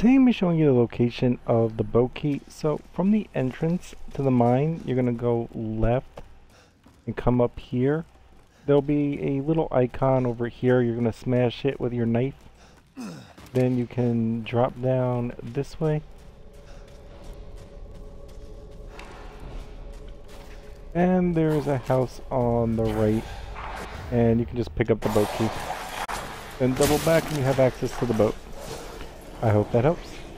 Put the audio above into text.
Today I'm showing you the location of the boat key. So from the entrance to the mine, you're gonna go left and come up here. There'll be a little icon over here. You're gonna smash it with your knife. Then you can drop down this way. And there's a house on the right. And you can just pick up the boat key. Then double back and you have access to the boat. I hope that helps.